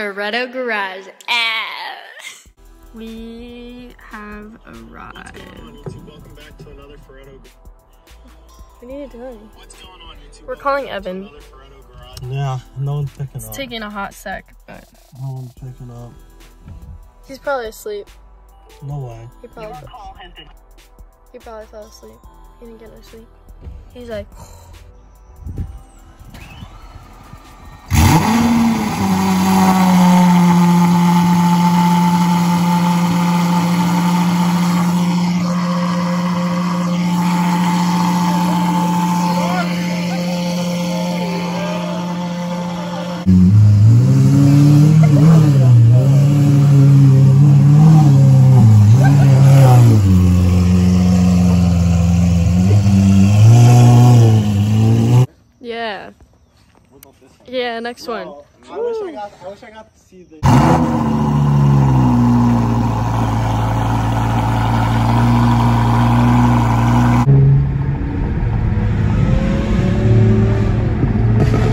Firetto Garage. Ah. We have arrived. YouTube? Welcome back to another Firetto. What are you doing? What's going on YouTube? We're calling Evan. Another Firetto garage. Yeah, no one's picking It's up. taking a hot sec, but no one's picking up. he's probably asleep. No way. He probably he probably fell asleep. He didn't get no sleep. He's like, yeah, yeah. Next one. I wish I got. I wish I got to see.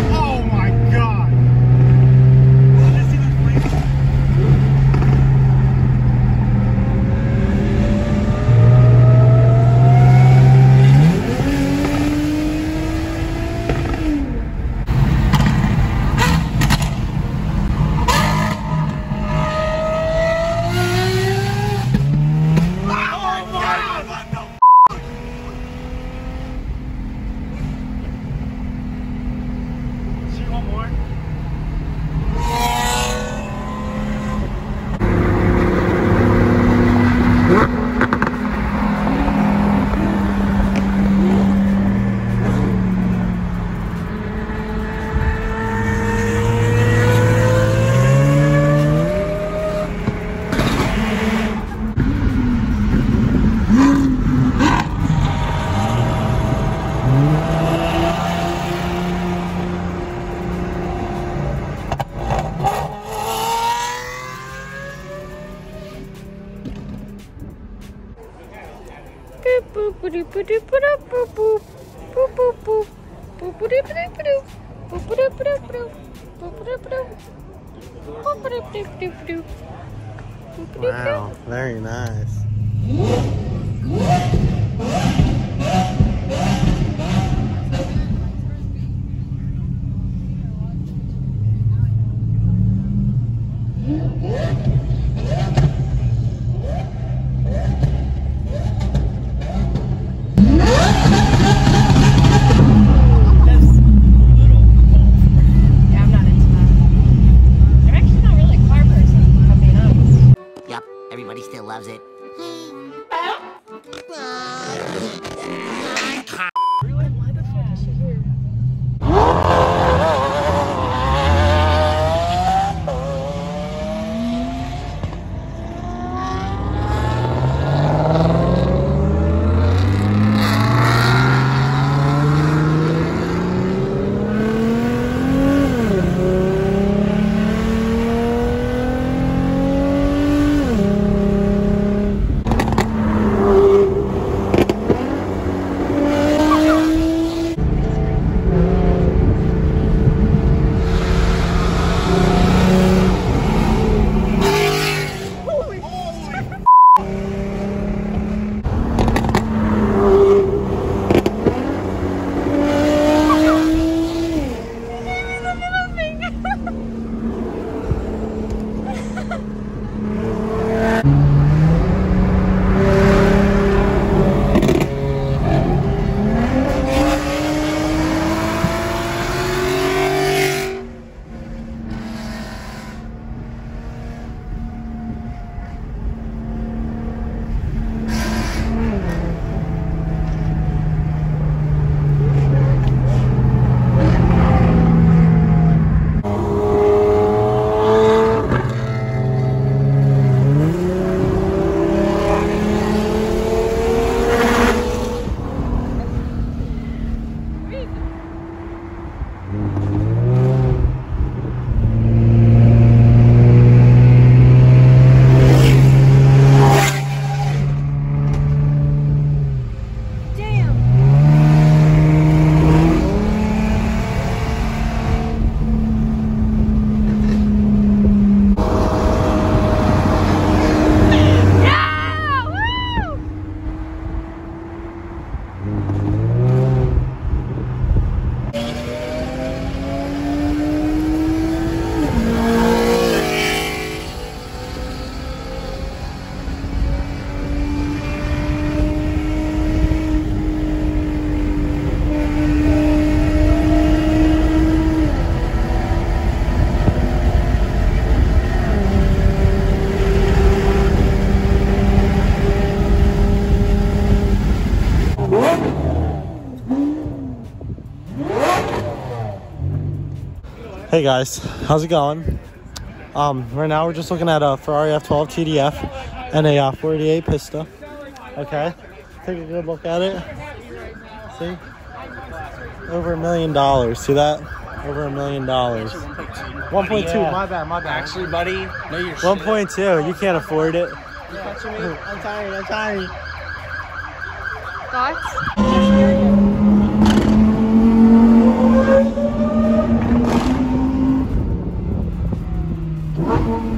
Oh my god! Did you see the flames? Shoot one more. Boop, boop, boop, boop, Wow, very nice. Hey guys, how's it going? Um, right now we're just looking at a Ferrari F12 TDF and a uh, 48 Pista. Okay, take a good look at it. See, over a million dollars. See that? Over a million dollars. 1.2. My bad. My bad. Actually, buddy, know your 1.2. You can't afford it. I'm tired. I'm tired. Thoughts? Oh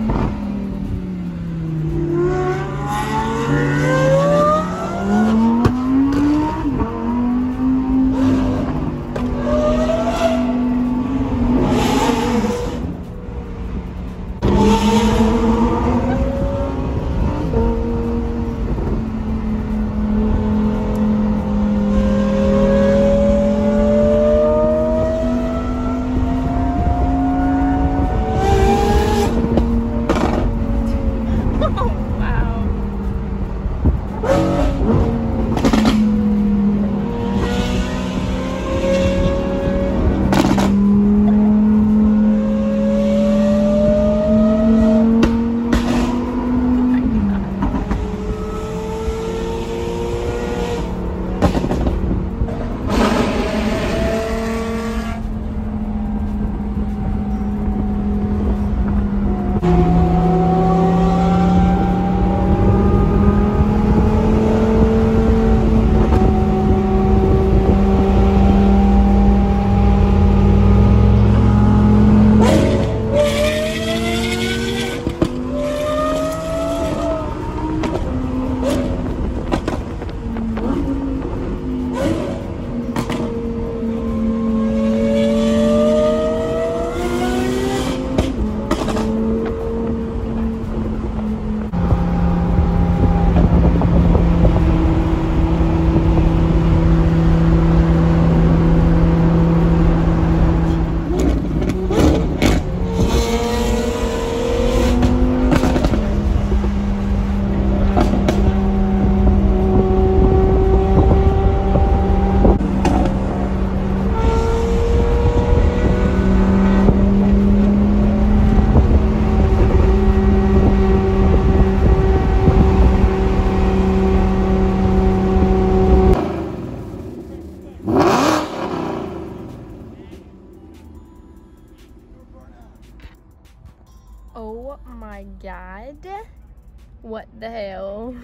the hell?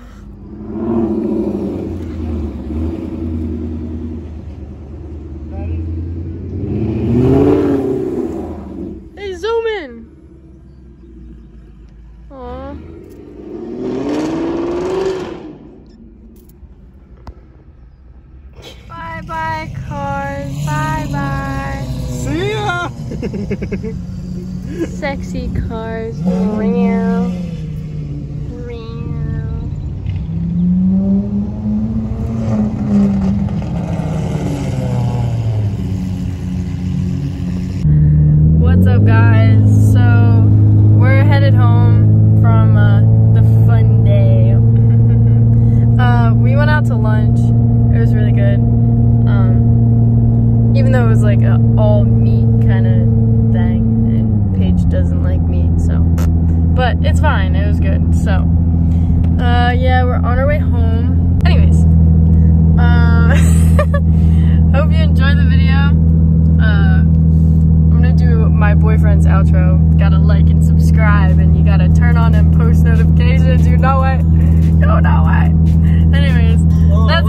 Hey, zoom in. Aw. Bye bye, cars. Bye bye. See ya. Sexy cars. Meow. Meow. What's up, guys? So we're headed home from uh, the fun day. uh, we went out to lunch. It was really good. Um, even though it was like a all meat kind of thing, and Paige doesn't like meat, so. But it's fine. It was good. So, uh, yeah, we're on our way home. Anyways, uh, hope you enjoyed the video. Gonna do my boyfriend's outro. Gotta like and subscribe, and you gotta turn on and post notifications. You know it. You know it. Anyways, Oh, that's